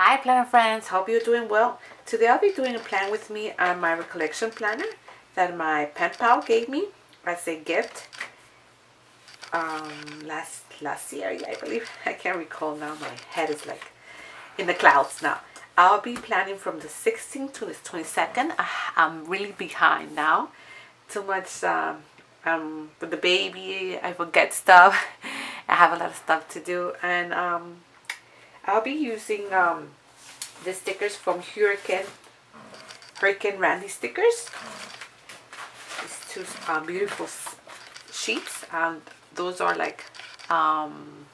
Hi planner friends, hope you're doing well. Today I'll be doing a plan with me on my recollection planner that my pen pal gave me as a gift um, last last year, I believe. I can't recall now. My head is like in the clouds now. I'll be planning from the 16th to the 22nd. Ah, I'm really behind now. Too much um, um, with the baby. I forget stuff. I have a lot of stuff to do. And um, I'll be using um, the stickers from Hurricane, Hurricane Randi stickers. These two um, beautiful sheets. And those are like um,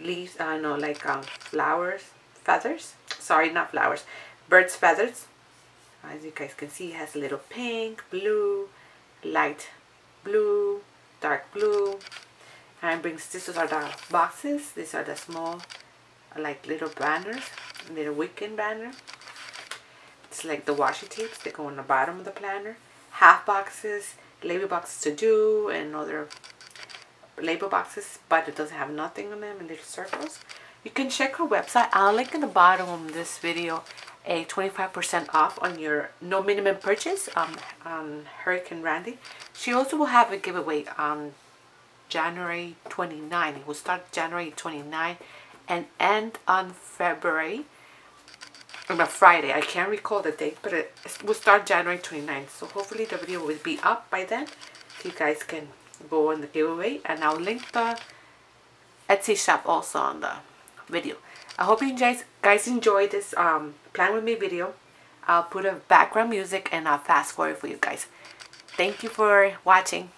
leaves, I uh, know, like um, flowers, feathers. Sorry, not flowers, bird's feathers. As you guys can see, it has a little pink, blue, light blue, dark blue. And brings, these are the boxes. These are the small, like little banners, little weekend banner. It's like the washi tapes. that go on the bottom of the planner. Half boxes, label boxes to do, and other label boxes, but it doesn't have nothing on them and little circles. You can check her website. I'll link in the bottom of this video a 25% off on your no minimum purchase um, on Hurricane Randi. She also will have a giveaway on January 29. It will start January 29 and end on February on a Friday. I can't recall the date, but it will start January 29. So hopefully the video will be up by then. So you guys can go on the giveaway. And I'll link the Etsy shop also on the video. I hope you guys guys enjoyed this um, plan with me video. I'll put a background music and I'll fast forward for you guys. Thank you for watching.